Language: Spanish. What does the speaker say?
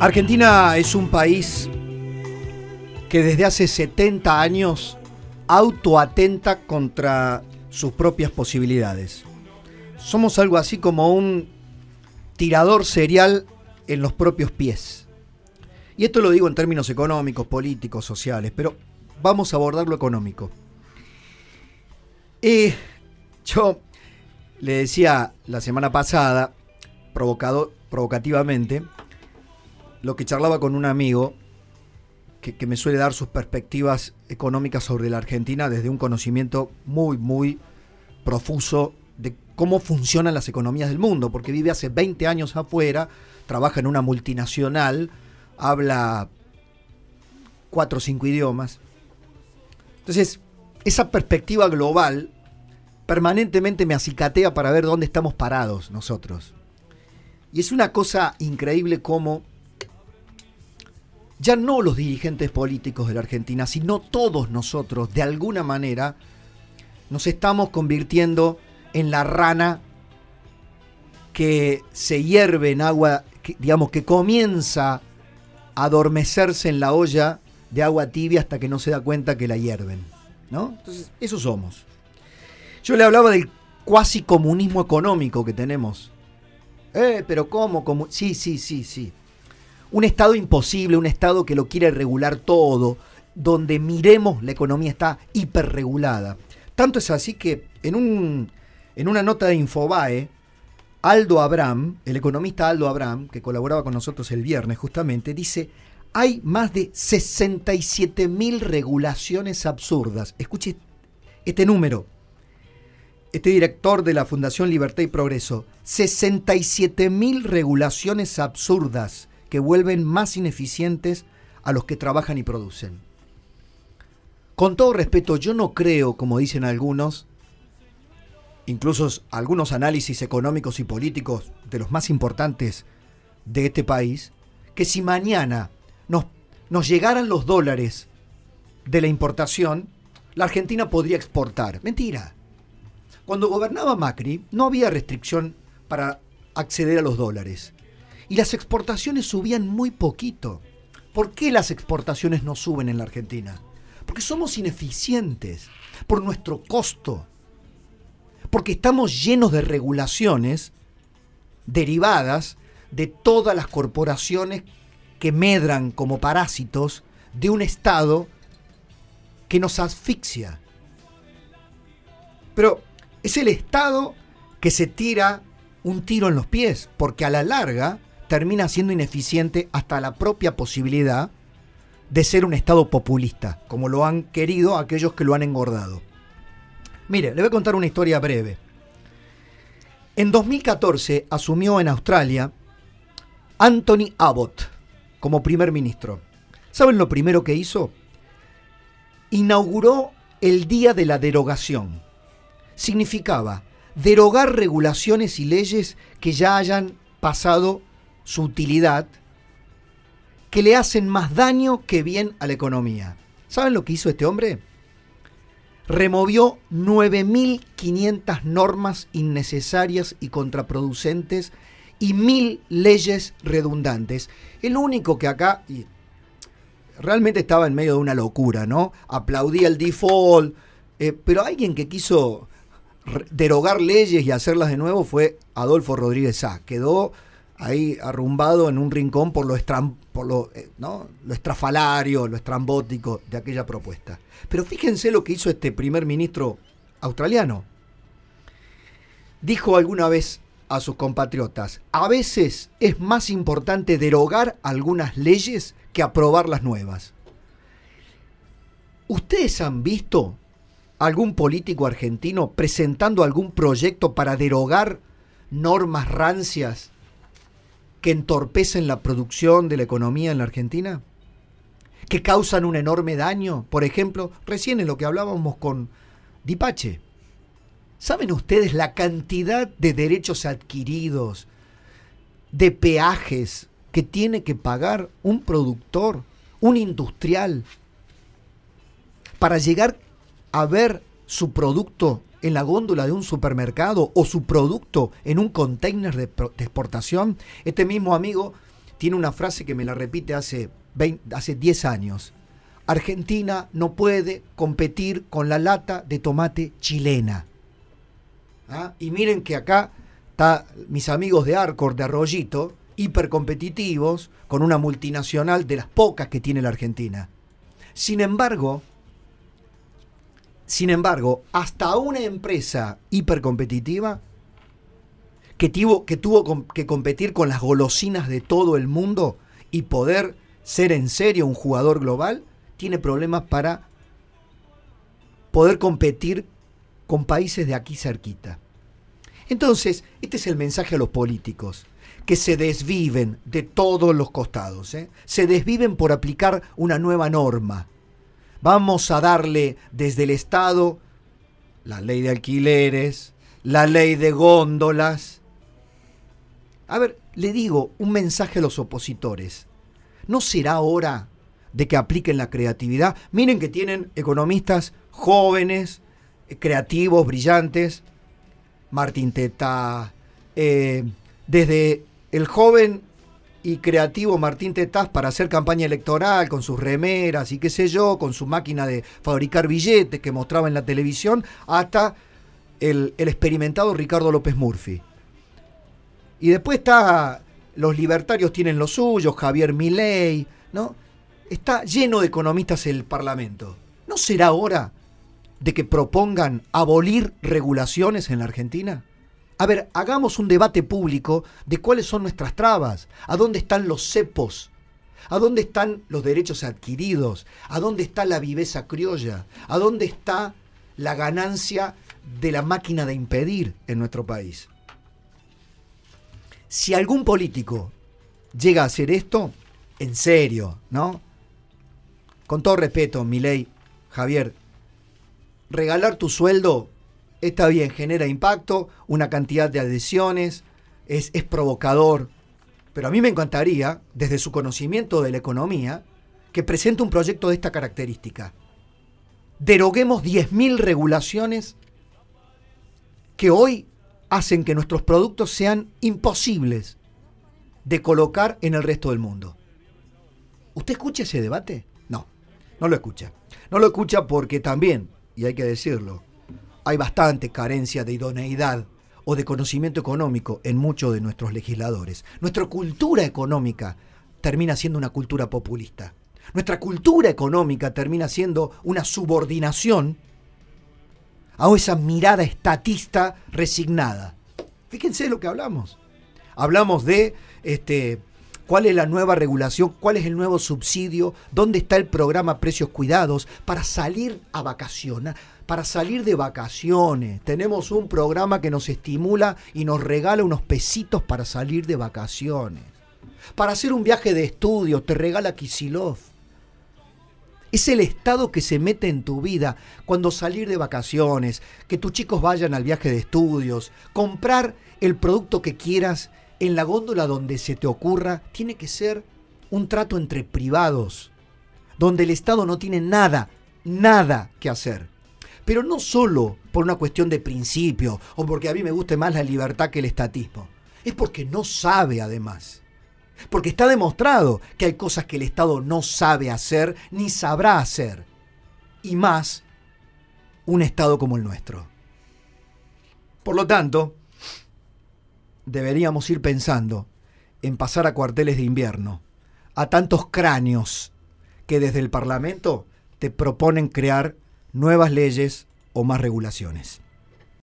Argentina es un país que desde hace 70 años autoatenta contra sus propias posibilidades. Somos algo así como un tirador serial en los propios pies. Y esto lo digo en términos económicos, políticos, sociales, pero vamos a abordar lo económico. Eh, yo le decía la semana pasada, provocado, provocativamente, lo que charlaba con un amigo que, me suele dar sus perspectivas económicas sobre la Argentina desde un conocimiento muy, muy profuso de cómo funcionan las economías del mundo, porque vive hace 20 años afuera, trabaja en una multinacional, habla cuatro o cinco idiomas. Entonces, esa perspectiva global permanentemente me acicatea para ver dónde estamos parados nosotros. Y es una cosa increíble cómo ya no los dirigentes políticos de la Argentina, sino todos nosotros, de alguna manera, nos estamos convirtiendo en la rana que se hierve en agua, que, digamos, que comienza a adormecerse en la olla de agua tibia hasta que no se da cuenta que la hierven. ¿no? Entonces, eso somos. Yo le hablaba del cuasi comunismo económico que tenemos. Eh, pero ¿cómo? ¿Cómo? Sí, sí, sí, sí un Estado imposible, un Estado que lo quiere regular todo, donde miremos la economía está hiperregulada. Tanto es así que en, un, en una nota de Infobae, Aldo Abraham, el economista Aldo Abraham, que colaboraba con nosotros el viernes justamente, dice, hay más de 67 mil regulaciones absurdas. Escuche este número. Este director de la Fundación Libertad y Progreso, 67 mil regulaciones absurdas que vuelven más ineficientes a los que trabajan y producen. Con todo respeto, yo no creo, como dicen algunos, incluso algunos análisis económicos y políticos de los más importantes de este país, que si mañana nos, nos llegaran los dólares de la importación, la Argentina podría exportar. Mentira. Cuando gobernaba Macri no había restricción para acceder a los dólares y las exportaciones subían muy poquito. ¿Por qué las exportaciones no suben en la Argentina? Porque somos ineficientes, por nuestro costo, porque estamos llenos de regulaciones derivadas de todas las corporaciones que medran como parásitos de un Estado que nos asfixia. Pero es el Estado que se tira un tiro en los pies, porque a la larga termina siendo ineficiente hasta la propia posibilidad de ser un Estado populista, como lo han querido aquellos que lo han engordado. Mire, le voy a contar una historia breve. En 2014 asumió en Australia Anthony Abbott como primer ministro. ¿Saben lo primero que hizo? Inauguró el Día de la Derogación. Significaba derogar regulaciones y leyes que ya hayan pasado su utilidad que le hacen más daño que bien a la economía. ¿Saben lo que hizo este hombre? Removió 9.500 normas innecesarias y contraproducentes y mil leyes redundantes. El único que acá realmente estaba en medio de una locura, ¿no? Aplaudía el default, eh, pero alguien que quiso derogar leyes y hacerlas de nuevo fue Adolfo Rodríguez Sá. Quedó ahí arrumbado en un rincón por eh, lo estrafalario, lo estrambótico de aquella propuesta. Pero fíjense lo que hizo este primer ministro australiano. Dijo alguna vez a sus compatriotas, a veces es más importante derogar algunas leyes que aprobar las nuevas. ¿Ustedes han visto algún político argentino presentando algún proyecto para derogar normas rancias que entorpecen la producción de la economía en la Argentina? ¿Que causan un enorme daño? Por ejemplo, recién en lo que hablábamos con Dipache. ¿Saben ustedes la cantidad de derechos adquiridos, de peajes que tiene que pagar un productor, un industrial, para llegar a ver su producto en la góndola de un supermercado o su producto en un container de, exportación. Este mismo amigo tiene una frase que me la repite hace, hace 10 años. Argentina no puede competir con la lata de tomate chilena. ¿Ah? Y miren que acá está mis amigos de Arcor, de Arroyito, hipercompetitivos, con una multinacional de las pocas que tiene la Argentina. Sin embargo, sin embargo, hasta una empresa hipercompetitiva que tuvo, que competir con las golosinas de todo el mundo y poder ser en serio un jugador global, tiene problemas para poder competir con países de aquí cerquita. Entonces, este es el mensaje a los políticos, que se desviven de todos los costados, ¿eh? se desviven por aplicar una nueva norma. Vamos a darle desde el Estado la ley de alquileres, la ley de góndolas. A ver, le digo un mensaje a los opositores. ¿No será hora de que apliquen la creatividad? Miren que tienen economistas jóvenes, creativos, brillantes, Martín Tetaz, eh, desde el joven y creativo Martín Tetaz para hacer campaña electoral con sus remeras y qué sé yo, con su máquina de fabricar billetes que mostraba en la televisión, hasta el, experimentado Ricardo López Murphy. Y después está, los libertarios tienen lo suyo, Javier Milei, ¿no? Está lleno de economistas el Parlamento. ¿No será hora de que propongan abolir regulaciones en la Argentina? A ver, hagamos un debate público de cuáles son nuestras trabas, a dónde están los cepos, a dónde están los derechos adquiridos, a dónde está la viveza criolla, a dónde está la ganancia de la máquina de impedir en nuestro país. Si algún político llega a hacer esto, en serio, ¿no? Con todo respeto, Milei, Javier, regalar tu sueldo está bien, genera impacto, una cantidad de adhesiones, es, es provocador, pero a mí me encantaría, desde su conocimiento de la economía, que presente un proyecto de esta característica. Deroguemos 10.000 regulaciones que hoy hacen que nuestros productos sean imposibles de colocar en el resto del mundo. ¿Usted escucha ese debate? No, no lo escucha. No lo escucha porque también y hay que decirlo, hay bastante carencia de idoneidad o de conocimiento económico en muchos de nuestros legisladores. Nuestra cultura económica termina siendo una cultura populista. Nuestra cultura económica termina siendo una subordinación a esa mirada estatista resignada. Fíjense lo que hablamos. Hablamos de este, cuál es la nueva regulación, cuál es el nuevo subsidio, dónde está el programa Precios Cuidados para salir a vacacionar, para salir de vacaciones. Tenemos un programa que nos estimula y nos regala unos pesitos para salir de vacaciones. Para hacer un viaje de estudio te regala Kisilov. Es el estado que se mete en tu vida cuando salir de vacaciones, que tus chicos vayan al viaje de estudios, comprar el producto que quieras en la góndola donde se te ocurra, tiene que ser un trato entre privados, donde el Estado no tiene nada, nada que hacer. Pero no solo por una cuestión de principio o porque a mí me guste más la libertad que el estatismo, es porque no sabe además. Porque está demostrado que hay cosas que el Estado no sabe hacer ni sabrá hacer. Y más un Estado como el nuestro. Por lo tanto, deberíamos ir pensando en pasar a cuarteles de invierno, a tantos cráneos que desde el Parlamento te proponen crear nuevas leyes o más regulaciones.